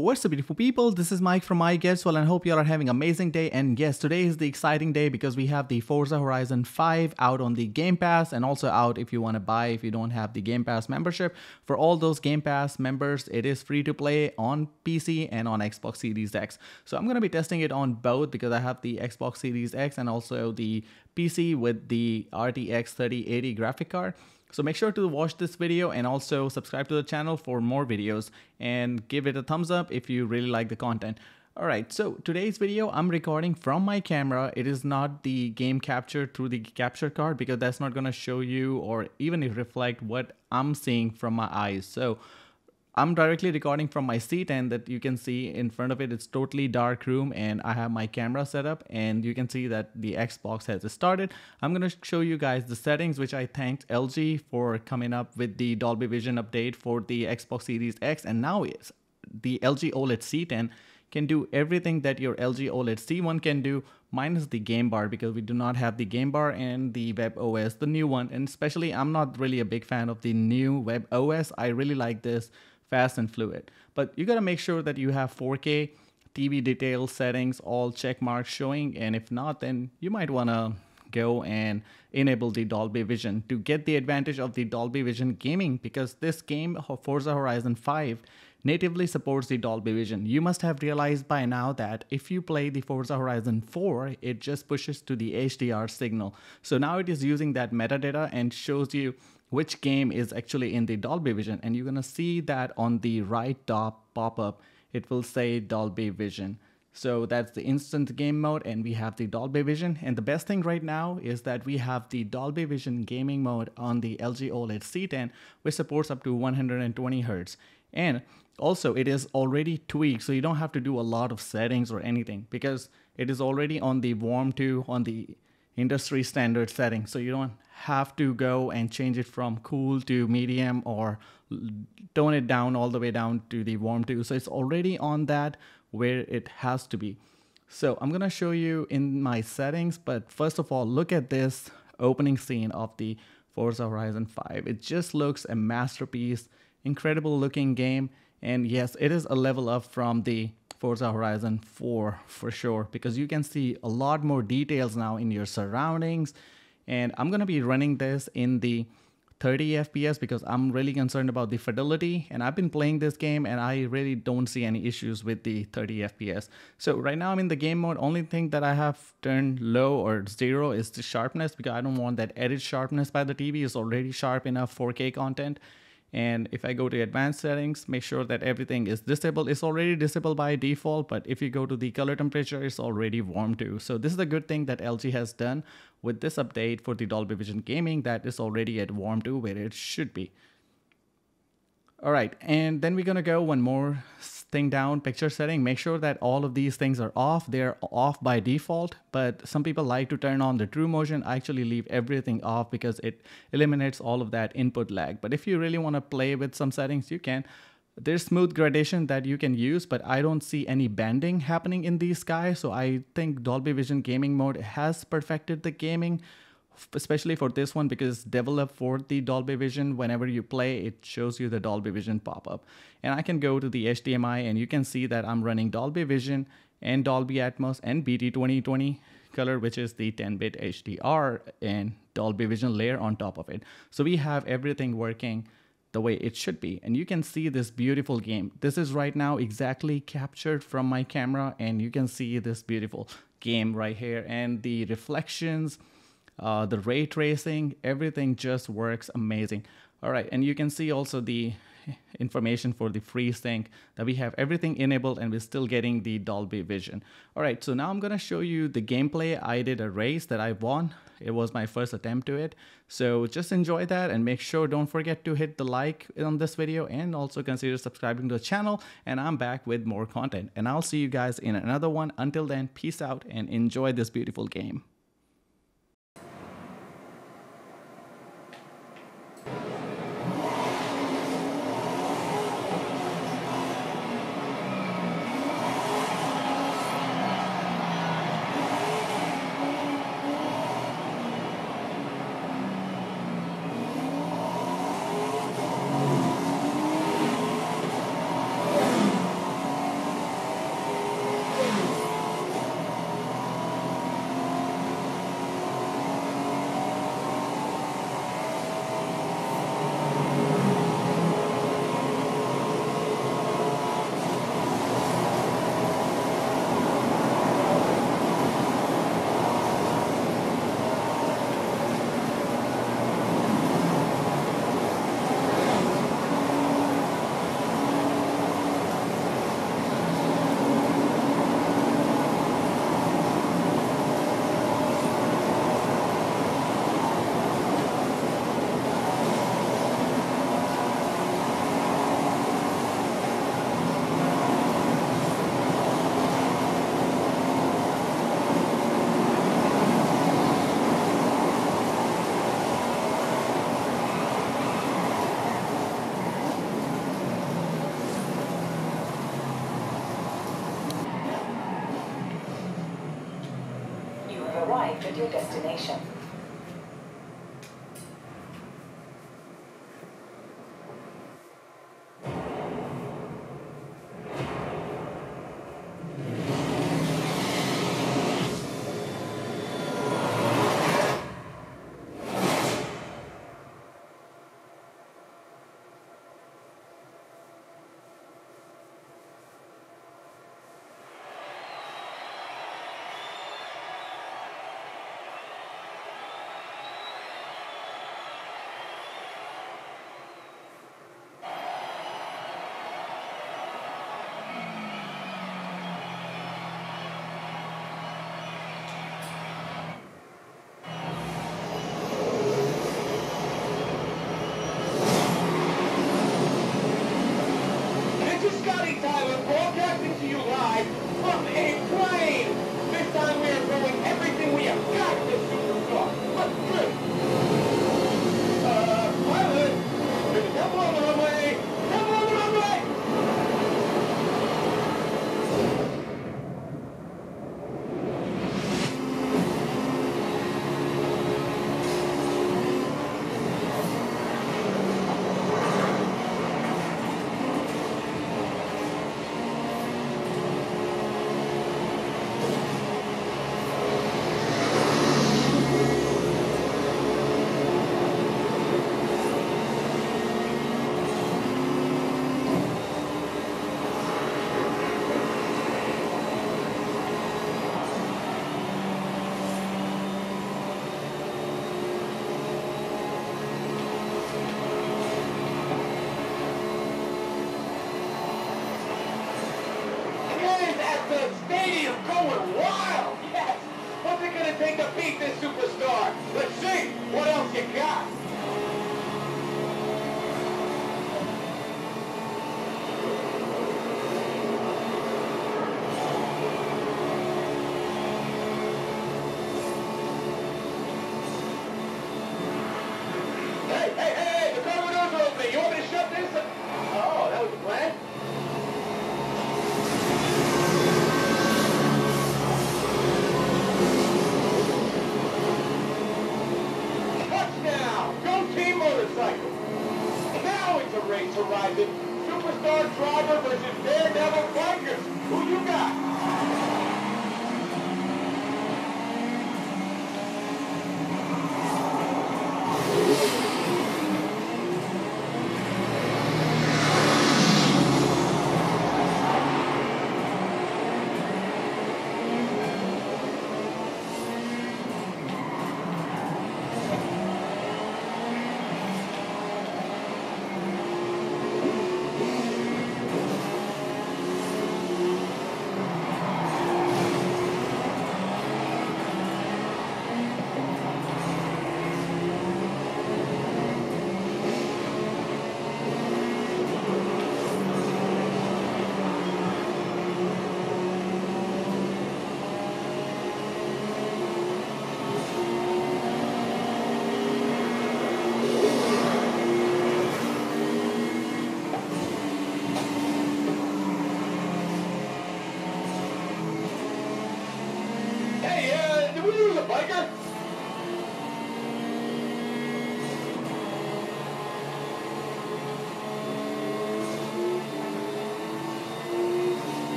What's up beautiful people, this is Mike from MyGadgetsWorld and I hope you are having an amazing day and yes, today is the exciting day because we have the Forza Horizon 5 out on the Game Pass and also out if you want to buy if you don't have the Game Pass membership. For all those Game Pass members, it is free to play on PC and on Xbox Series X. So I'm going to be testing it on both because I have the Xbox Series X and also the PC with the RTX 3080 graphic card. So make sure to watch this video and also subscribe to the channel for more videos and give it a thumbs up if you really like the content. Alright, so today's video I'm recording from my camera. It is not the game capture through the capture card because that's not going to show you or even reflect what I'm seeing from my eyes. So I'm directly recording from my seat and that you can see in front of it, it's totally dark room and I have my camera set up and you can see that the Xbox has started. I'm going to show you guys the settings, which I thanked LG for coming up with the Dolby Vision update for the Xbox Series X. And now is the LG OLED CX can do everything that your LG OLED C1 can do minus the game bar because we do not have the game bar and the web OS, the new one. And especially I'm not really a big fan of the new web OS. I really like this fast and fluid. But you gotta make sure that you have 4K TV detail settings, all check marks showing. And if not, then you might wanna go and enable the Dolby Vision to get the advantage of the Dolby Vision gaming because this game, Forza Horizon 5, natively supports the Dolby Vision. You must have realized by now that if you play the Forza Horizon 4, it just pushes to the HDR signal. So now it is using that metadata and shows you which game is actually in the Dolby Vision. And you're gonna see that on the right top pop-up, it will say Dolby Vision. So that's the instant game mode and we have the Dolby Vision. And the best thing right now is that we have the Dolby Vision gaming mode on the LG OLED CX, which supports up to 120 Hertz. And also it is already tweaked, so you don't have to do a lot of settings or anything because it is already on the warm to on the industry standard setting. So you don't have to go and change it from cool to medium or tone it down all the way down to the warm to. So it's already on that where it has to be. So I'm gonna show you in my settings, but first of all, look at this opening scene of the Forza Horizon 5. It just looks a masterpiece, incredible looking game. And yes, it is a level up from the Forza Horizon 4 for sure because you can see a lot more details now in your surroundings. And I'm to be running this in the 30 FPS because I'm really concerned about the fidelity and I've been playing this game and I really don't see any issues with the 30 FPS. So right now I'm in the game mode. Only thing that I have turned low or zero is the sharpness because I don't want that edit sharpness by the TV. It's already sharp enough 4K content. And if I go to advanced settings, make sure that everything is disabled. It's already disabled by default, but if you go to the color temperature, it's already warm too. So this is a good thing that LG has done with this update for the Dolby Vision Gaming that is already at warm too where it should be. All right, and then we're gonna go one more thing down, picture setting. Make sure that all of these things are off. They're off by default, but some people like to turn on the true motion. I actually leave everything off because it eliminates all of that input lag. But if you really wanna play with some settings, you can. There's smooth gradation that you can use, but I don't see any banding happening in these guys. So I think Dolby Vision gaming mode has perfected the gaming especially for this one because it's developed for the Dolby Vision. Whenever you play, it shows you the Dolby Vision pop-up. And I can go to the HDMI and you can see that I'm running Dolby Vision and Dolby Atmos and BT 2020 color, which is the 10-bit HDR and Dolby Vision layer on top of it. So we have everything working the way it should be. And you can see this beautiful game. This is right now exactly captured from my camera and you can see this beautiful game right here and the reflections, uh, the ray tracing, everything just works amazing. All right, and you can see also the information for the FreeSync that we have everything enabled and we're still getting the Dolby Vision. All right, so now I'm gonna show you the gameplay. I did a race that I won. It was my first attempt to it. So just enjoy that and make sure don't forget to hit the like on this video and also consider subscribing to the channel. And I'm back with more content and I'll see you guys in another one. Until then, peace out and enjoy this beautiful game. your destination. Scotty Tyler broadcasting to you live from a plane. This time we are throwing everything we have got to Superstar. Let's.